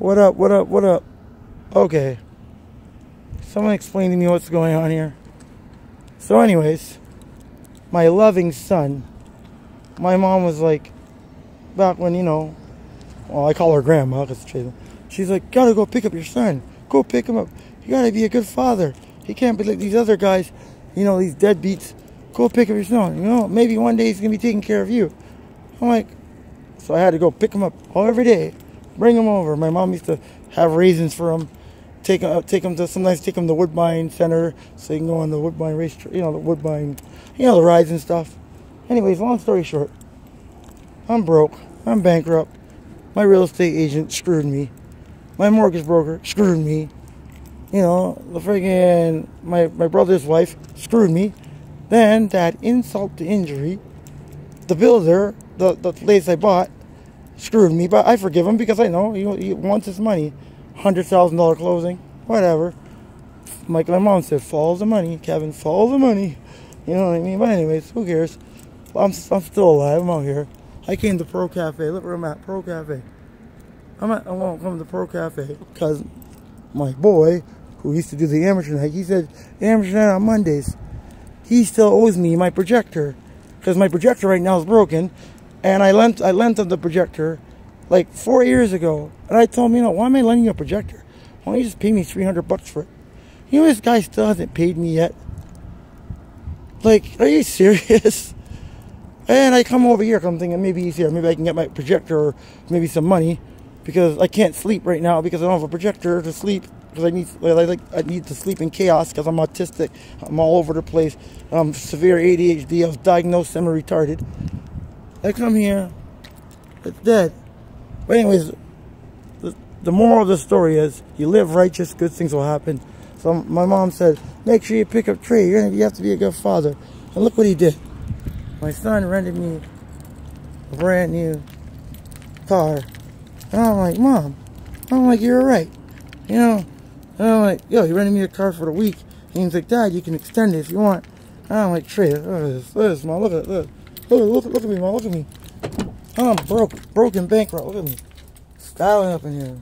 What up, what up, what up? Okay. Someone explain to me what's going on here. So, anyways, my loving son, my mom was like, back when, you know, well, I call her grandma because she's like, gotta go pick up your son. Go pick him up. You gotta be a good father. He can't be like these other guys, you know, these deadbeats. Go pick up your son. You know, maybe one day he's gonna be taking care of you. I'm like, so I had to go pick him up all every day, bring them over. My mom used to have raisins for them. Take him, take them to sometimes take them to Woodbine Center so he can go on the Woodbine race, you know, the Woodbine, you know, the rides and stuff. Anyways, long story short, I'm broke. I'm bankrupt. My real estate agent screwed me. My mortgage broker screwed me. You know, the friggin' my my brother's wife screwed me. Then that insult to injury, the builder, the the place I bought, screwed me. But I forgive him because I know he, he wants his money. Hundred thousand dollar closing, whatever. Like my mom said, follow the money, Kevin. Follow the money. You know what I mean? But anyways, who cares? I'm I'm still alive. I'm out here. I came to Pro Cafe. Look where I'm at. Pro Cafe. I'm at, I won't come to Pro Cafe because my boy, who used to do the amateur night, he said amateur night on Mondays. He still owes me my projector because my projector right now is broken, and I lent I lent him the projector like four years ago, and I told him, you know, why am I lending you a projector? Why don't you just pay me 300 bucks for it? You know, this guy still hasn't paid me yet. Like, are you serious? And I come over here, I'm thinking maybe he's here. Maybe I can get my projector or maybe some money because I can't sleep right now because I don't have a projector to sleep because I need I like I need to sleep in chaos because I'm autistic. I'm all over the place. I'm severe ADHD. I was diagnosed semi I come here, it's dead. But anyways, the, the moral of the story is you live righteous, good things will happen. So my mom said, make sure you pick up Trey. You're gonna, you have to be a good father. And look what he did. My son rented me a brand new car. And I'm like, Mom, I'm like, you're right. You know, and I'm like, yo, he rented me a car for the week. And he's like, Dad, you can extend it if you want. And I'm like, Trey, look at this, look at this, Mom, look at this. Look, look, look at me, Mom, look at me. I'm broke, broken bankrupt, look at me. Styling up in here.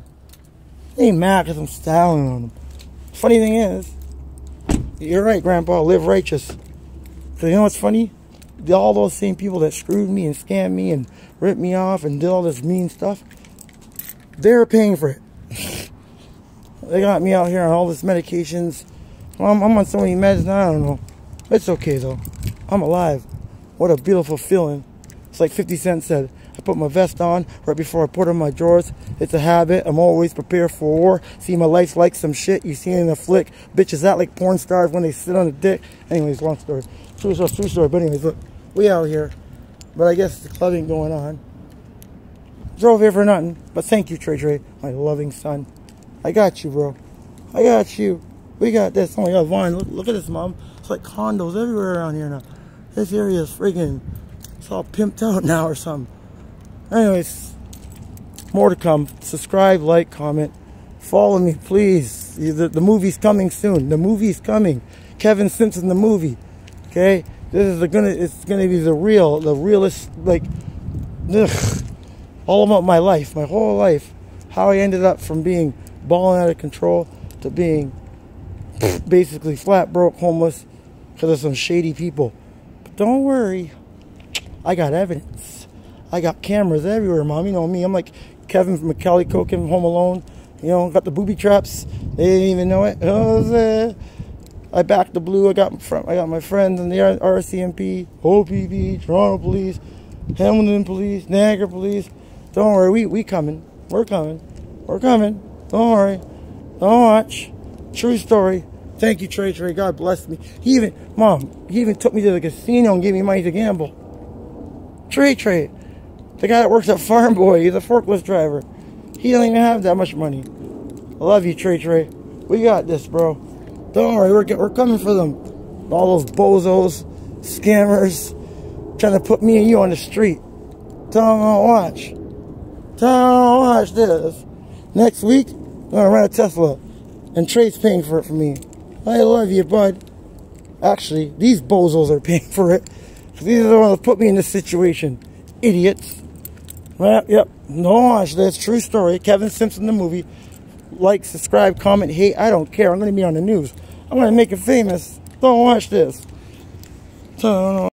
He ain't mad because I'm styling on them. Funny thing is, you're right, Grandpa, live righteous. Because you know what's funny? all those same people that screwed me and scammed me and ripped me off and did all this mean stuff, they're paying for it. they got me out here on all this medications. I'm, I'm on so many meds now, I don't know. It's okay though. I'm alive. What a beautiful feeling. It's like 50 Cent said. I put my vest on right before I put on my drawers. It's a habit. I'm always prepared for war. See, my life's like some shit you see in a flick. Bitches act like porn stars when they sit on a dick. Anyways, long story. True story, true story. But anyways, look, we out here. But I guess the clubbing going on. Drove here for nothing. But thank you, Trey Trey, my loving son. I got you, bro. I got you. We got this. Oh my God, Vaughn, look, look at this, mom. It's like condos everywhere around here now. This area is freaking, it's all pimped out now or something. Anyways, more to come. Subscribe, like, comment. Follow me, please. The, the movie's coming soon. The movie's coming. Kevin Simpson, the movie. Okay, this is the gonna. It's gonna be the real, the realest. Like, ugh, all about my life, my whole life, how I ended up from being balling out of control to being basically flat broke, homeless, because of some shady people. Don't worry, I got evidence. I got cameras everywhere, mom. You know me. I'm like Kevin from Macaulay Culkin, Home Alone. You know, got the booby traps. They didn't even know it. Oh, I backed the blue. I got I got my friends in the RCMP, OPP, Toronto Police, Hamilton Police, Niagara Police. Don't worry, we we coming. We're coming. We're coming. Don't worry. Don't watch. True story. Thank you, Trey Trey. God bless me. He even, Mom, he even took me to the casino and gave me money to gamble. Trey Trey. The guy that works at Farm Boy, he's a forklift driver. He don't even have that much money. I love you, Trey Trey. We got this, bro. Don't worry, we're, we're coming for them. All those bozos, scammers, trying to put me and you on the street. Tell them watch. Tell them watch this. Next week, I'm gonna rent a Tesla. And Trey's paying for it for me. I love you, bud. Actually, these bozos are paying for it. These are the ones that put me in this situation. Idiots. Well, yep. Don't watch this. True story. Kevin Simpson, the movie. Like, subscribe, comment, hate. I don't care. I'm going to be on the news. I'm going to make it famous. Don't watch this. So,